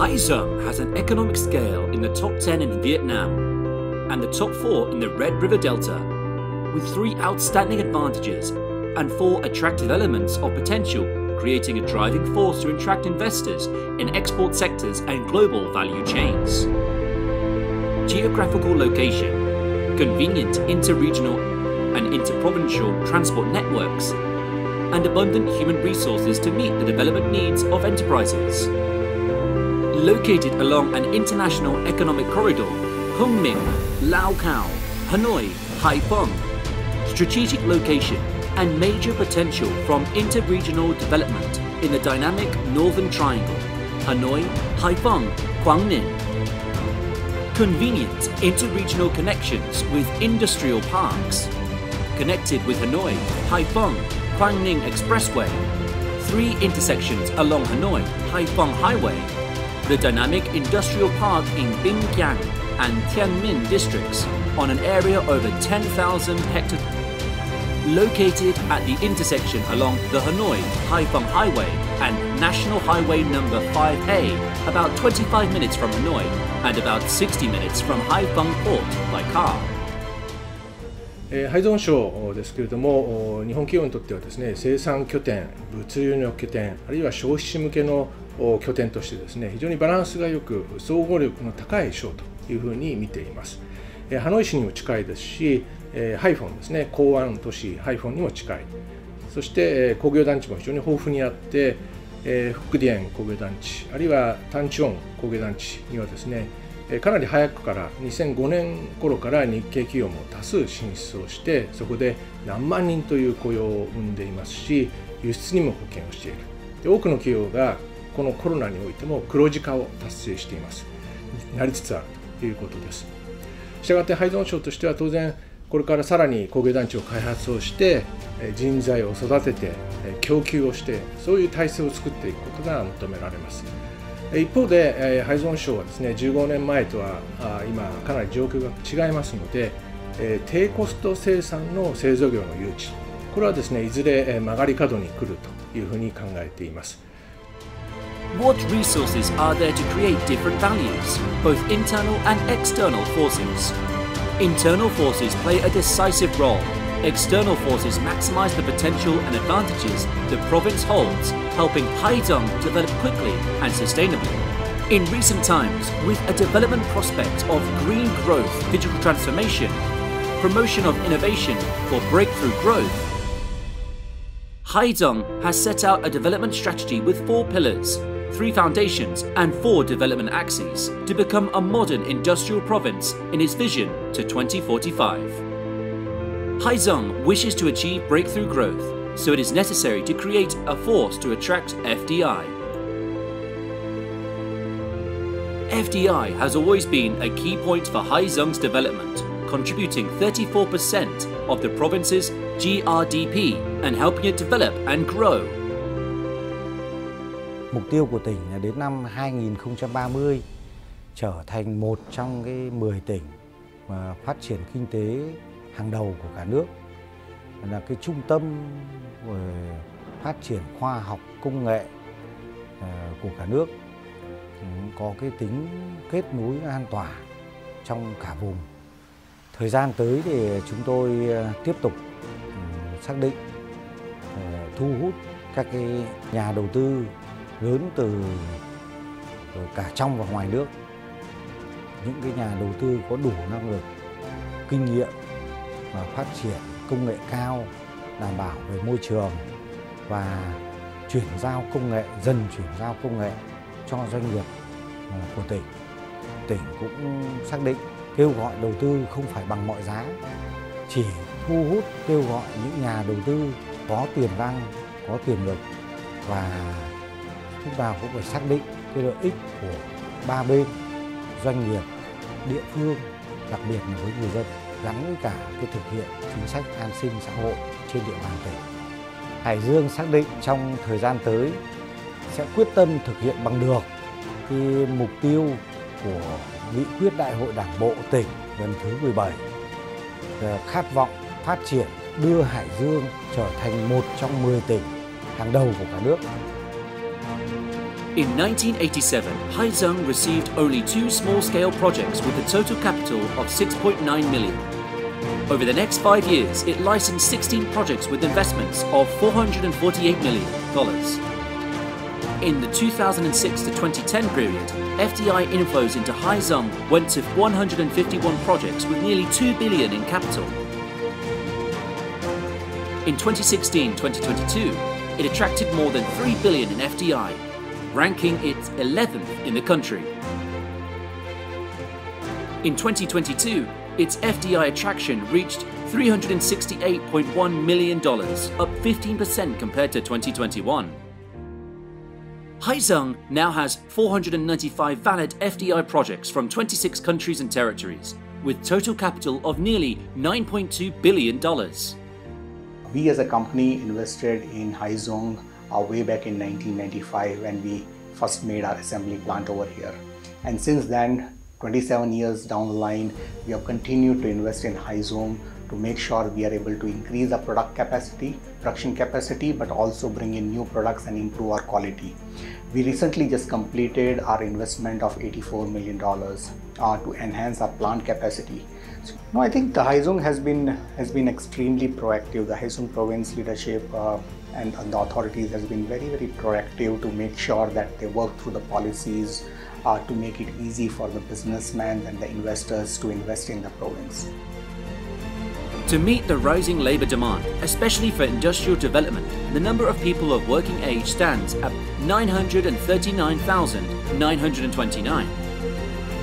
Hai has an economic scale in the top 10 in Vietnam and the top 4 in the Red River Delta, with three outstanding advantages and four attractive elements of potential, creating a driving force to attract investors in export sectors and global value chains. Geographical location, convenient inter-regional and inter-provincial transport networks, and abundant human resources to meet the development needs of enterprises. Located along an international economic corridor, Kunming, Lao Cai, Hanoi, Haiphong, strategic location and major potential from inter-regional development in the dynamic Northern Triangle, Hanoi, Haiphong, Quang Ninh. Convenient inter-regional connections with industrial parks, connected with Hanoi, Haiphong, Quang Ninh Expressway, three intersections along Hanoi, Haiphong Highway, the dynamic industrial park in Binh Giang and Thanh Mien districts on an area over 10,000 hectares. Located at the intersection along the Hanoi-Haiphong Highway and National Highway number no. 5A, about 25 minutes from Hanoi and about 60 minutes from Haiphong Port by car. ハイゾン賞ですけれども日本企業にとってはですね生産拠点物流の拠点あるいは消費者向けの拠点としてですね非常にバランスがよく総合力の高い省というふうに見ています、ハノイ市にも近いですし、ハイフォンですね港湾都市ハイフォンにも近い。そして、工業団地も非常に豊富にあって、フックディエン工業団地あるいはタンチオン工業団地にはですねかなり早くから2005年頃から日系企業も多数進出をしてそこで何万人という雇用を生んでいますし輸出にも貢献をしている。で多くの企業がこのコロナにおいても黒字化を達成しています。なりつつあるということです。したがって配存省としては当然これからさらに工業団地を開発をして人材を育てて供給をしてそういう体制を作っていくことが求められます。一方で、配存省はですね15年前とは今かなり状況が違いますので低コスト生産の製造業の誘致。これはですねいずれ曲がり角に来るというふうに考えています。What resources are there to create different values, both internal and external forces? Internal forces play a decisive role External forces maximize the potential and advantages the province holds, helping Hai Duong develop quickly and sustainably. In recent times, with a development prospect of green growth, digital transformation, promotion of innovation for breakthrough growth, Hai Duong has set out a development strategy with four pillars, three foundations and four development axes to become a modern industrial province in its vision to 2045. Hai Duong wishes to achieve breakthrough growth, so it is necessary to create a force to attract FDI. FDI has always been a key point for Hai Duong's development, contributing 34% of the province's GRDP and helping it develop and grow. Mục tiêu của tỉnh là đến năm 2030 trở thành một trong cái 10 tỉnh mà phát triển kinh tế hàng đầu của cả nước là cái trung tâm về phát triển khoa học công nghệ ờ, của cả nước ừ, có cái tính kết nối an toàn trong cả vùng. Thời gian tới thì chúng tôi ờ, tiếp tục ừ, xác định ờ, thu hút các cái nhà đầu tư lớn từ cả trong và ngoài nước. Những cái nhà đầu tư có đủ năng lực, kinh nghiệm và phát triển công nghệ cao đảm bảo về môi trường và chuyển giao công nghệ dần chuyển giao công nghệ cho doanh nghiệp ờ, của tỉnh tỉnh cũng xác định kêu gọi đầu tư không phải bằng mọi giá chỉ thu hút kêu gọi những nhà đầu tư có tiềm năng có tiềm lực và chúng ta cũng phải xác định cái lợi ích của ba bên, doanh nghiệp, địa phương, đặc biệt là với người dân, gắn với cả cái thực hiện chính sách an sinh xã hội trên địa bàn tỉnh. Hải Dương xác định trong thời gian tới sẽ quyết tâm thực hiện bằng được cái mục tiêu của nghị quyết đại hội đảng bộ tỉnh lần thứ 17 khát vọng phát triển đưa Hải Dương trở thành một trong 10 tỉnh hàng đầu của cả nước. In 1987, Hai Duong received only two small-scale projects with a total capital of 6.9 million. Over the next five years, it licensed 16 projects with investments of $448 million. In the 2006 to 2010 period, FDI inflows into Hai Duong went to 151 projects with nearly 2 billion in capital. In 2016-2022, it attracted more than 3 billion in FDI, ranking it 11th in the country. In 2022, its FDI attraction reached $368.1 million, up 15% compared to 2021. Hai Duong now has 495 valid FDI projects from 26 countries and territories, with total capital of nearly $9.2 billion. We as a company invested in Hai Duong uh, way back in 1995 when we first made our assembly plant over here. And since then, 27 years down the line, we have continued to invest in Hai Duong to make sure we are able to increase our product capacity, production capacity, but also bring in new products and improve our quality. We recently just completed our investment of $84 million uh, to enhance our plant capacity. So, no, I think the Hai Duong has been has been extremely proactive. The Hai Duong province leadership uh, and, and, the authorities has been very very proactive to make sure that they work through the policies uh, to make it easy for the businessmen and the investors to invest in the province. To meet the rising labour demand, especially for industrial development, the number of people of working age stands at 939,929.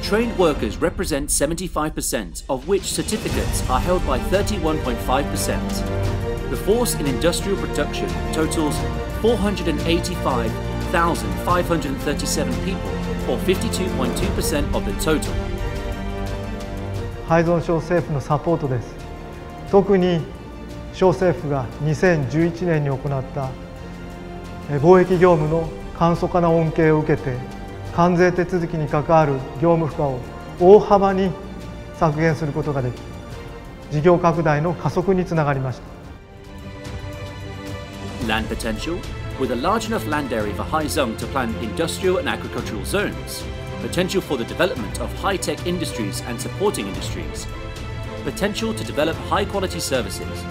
Trained workers represent 75%, of which certificates are held by 31.5%. The force in industrial production totals 485,537 people, or 52.2% of the total. 配存省政府のサポートです特に小政府が2011年に行った貿易業務の簡素化な恩恵を受けて関税手続きに関わる業務負荷を大幅に削減することができ事業拡大の加速につながりました Land potential with a large enough land area for Hai Duong to plan industrial and agricultural zones, potential for the development of high-tech industries and supporting industries, potential to develop high-quality services,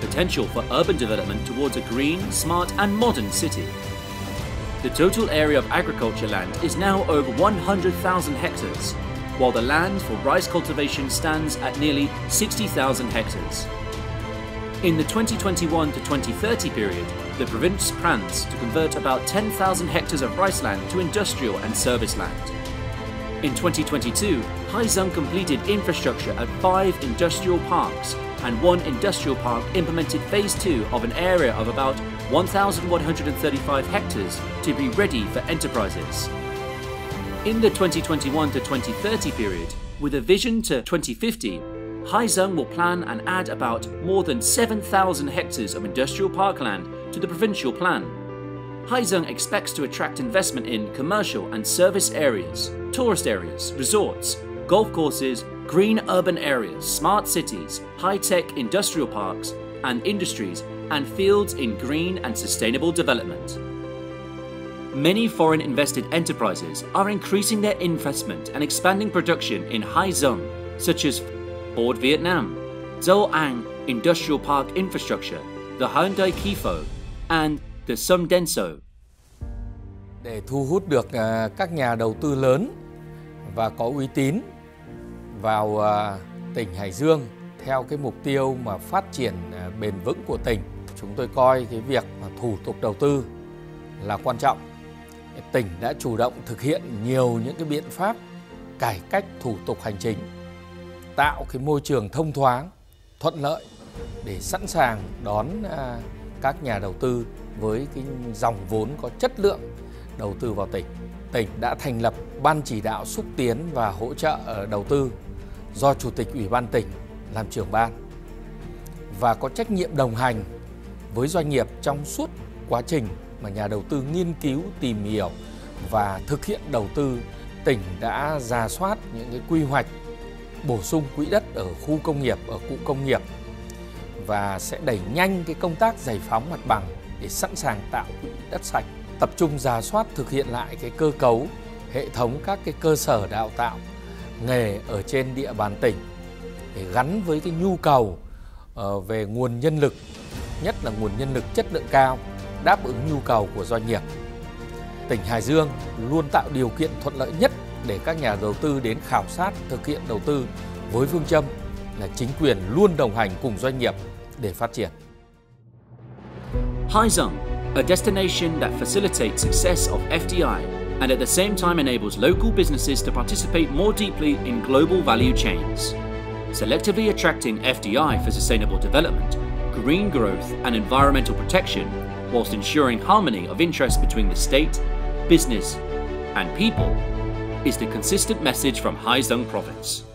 potential for urban development towards a green, smart and modern city. The total area of agriculture land is now over 100,000 hectares, while the land for rice cultivation stands at nearly 60,000 hectares. In the 2021 to 2030 period, the province plans to convert about 10,000 hectares of rice land to industrial and service land. In 2022, Hai Duong completed infrastructure at five industrial parks, and one industrial park implemented phase two of an area of about 1,135 hectares to be ready for enterprises. In the 2021 to 2030 period, with a vision to 2050, Hai Duong will plan and add about more than 7,000 hectares of industrial parkland to the provincial plan. Hai Duong expects to attract investment in commercial and service areas, tourist areas, resorts, golf courses, green urban areas, smart cities, high-tech industrial parks, and industries, and fields in green and sustainable development. Many foreign invested enterprises are increasing their investment and expanding production in Hai Duong, such as Ford Vietnam, Zhou Ang Industrial Park Infrastructure, the Hyundai Kifo, and the Sumdenso. Để thu hút được à, các nhà đầu tư lớn và có uy tín vào à, tỉnh Hải Dương theo cái mục tiêu mà phát triển à, bền vững của tỉnh, chúng tôi coi cái việc mà thủ tục đầu tư là quan trọng. Tỉnh đã chủ động thực hiện nhiều những cái biện pháp cải cách thủ tục hành chính, tạo cái môi trường thông thoáng, thuận lợi để sẵn sàng đón à, các nhà đầu tư với cái dòng vốn có chất lượng đầu tư vào tỉnh. Tỉnh đã thành lập ban chỉ đạo xúc tiến và hỗ trợ ờ, đầu tư do Chủ tịch Ủy ban tỉnh làm trưởng ban và có trách nhiệm đồng hành với doanh nghiệp trong suốt quá trình mà nhà đầu tư nghiên cứu, tìm hiểu và thực hiện đầu tư. Tỉnh đã ra soát những cái quy hoạch bổ sung quỹ đất ở khu công nghiệp, ở cụ công nghiệp và sẽ đẩy nhanh cái công tác giải phóng mặt bằng để sẵn sàng tạo quỹ đất sạch tập trung giả soát thực hiện lại cái cơ cấu hệ thống các cái cơ sở đào tạo nghề ở trên địa bàn tỉnh để gắn với cái nhu cầu ờ, về nguồn nhân lực, nhất là nguồn nhân lực chất lượng cao đáp ứng nhu cầu của doanh nghiệp. Tỉnh Hải Dương luôn tạo điều kiện thuận lợi nhất để các nhà đầu tư đến khảo sát thực hiện đầu tư với phương châm là chính quyền luôn đồng hành cùng doanh nghiệp để phát triển. Hai a destination that facilitates success of FDI and at the same time enables local businesses to participate more deeply in global value chains. Selectively attracting FDI for sustainable development, green growth, and environmental protection, whilst ensuring harmony of interest between the state, business, and people, is the consistent message from Hai Duong province.